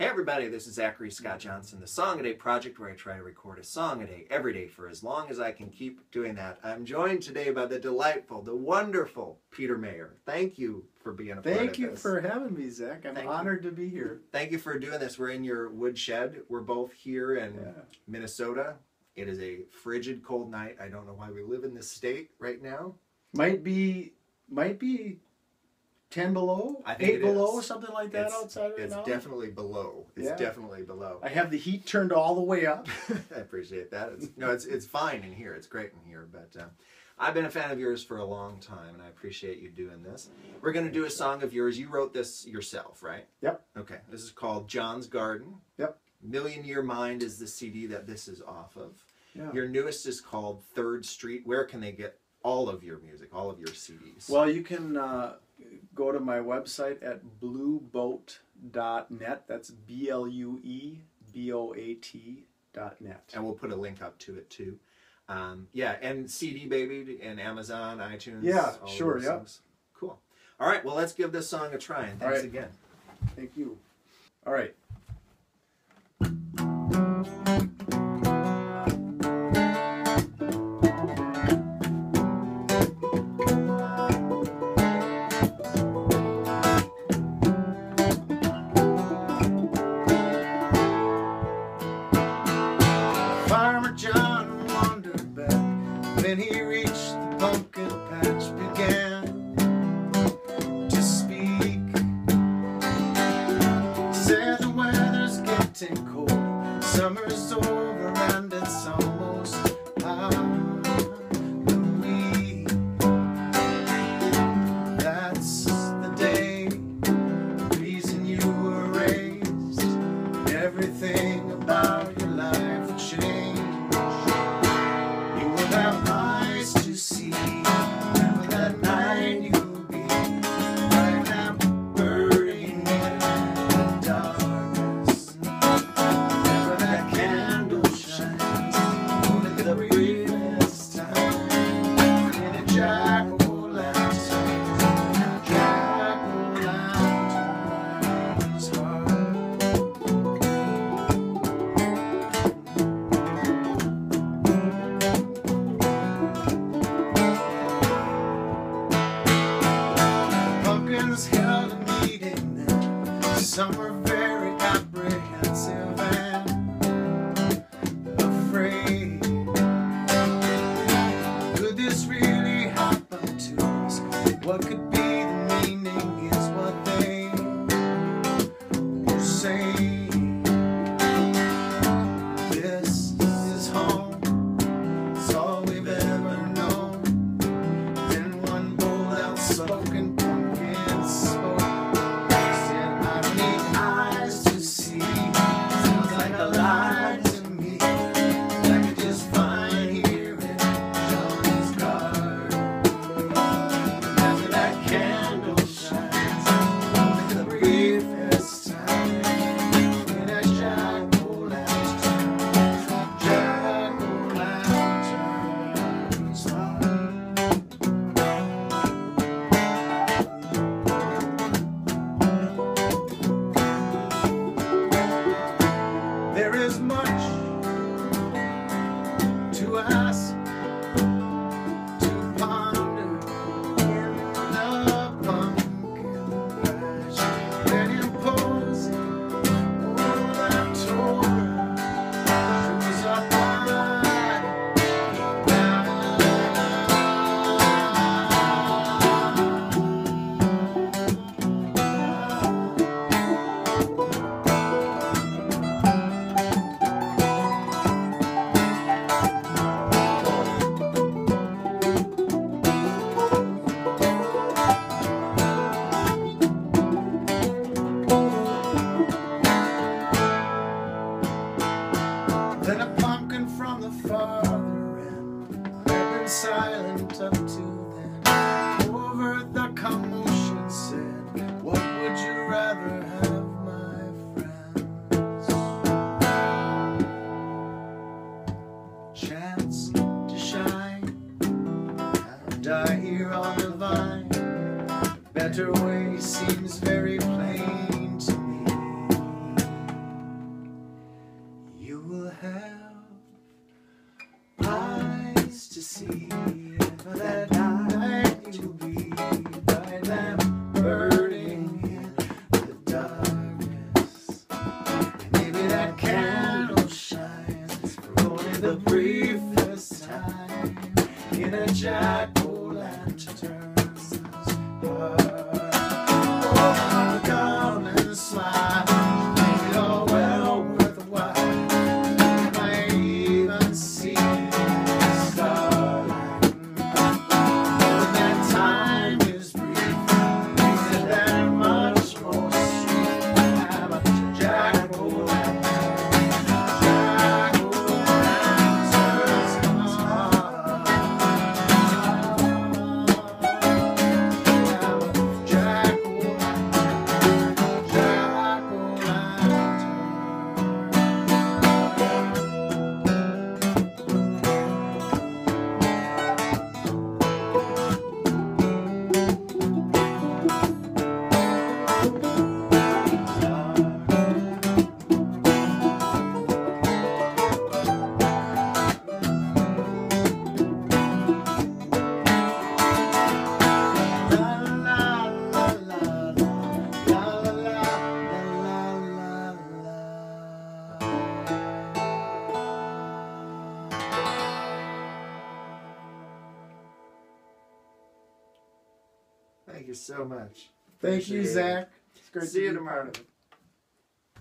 Hey everybody, this is Zachary Scot Johnson, the Song a Day project where I try to record a song a day every day for as long as I can keep doing that. I'm joined today by the delightful, the wonderful Peter Mayer. Thank you for being a part Thank of you this. for having me, Zach. I'm Thank you. honored to be here. Thank you for doing this. We're in your woodshed. We're both here in Yeah. Minnesota. It is a frigid, cold night. I don't know why we live in this state right now. Might be, might be, ten below, I think eight it below, is. something like that It's- outside right It's now. definitely below. It's Yeah. definitely below. I have the heat turned all the way up. I appreciate that. It's, no, it's it's fine in here. It's great in here. But uh, I've been a fan of yours for a long time, and I appreciate you doing this. We're going to do a song of yours. You wrote this yourself, right? Yep. Okay. This is called John's Garden. Yep. Million Year Mind is the CD that this is off of. Yeah. Your newest is called Third Street. Where can they get all of your music, all of your CDs? Well, you can uh, go to my website at blueboat.net. That's B L U E B O A T dot net. and we'll put a link up to it too. Um, yeah, and CD Baby and Amazon, iTunes. Yeah, sure, yeah. things. Cool. All right, well, let's give this song a try, and thanks right. again. Thank you. All right. Some better way seems very plain to me. You will have eyes to see that night you be. Thank you so much. Thank Appreciate you, Zach. It. It's great See to you tomorrow.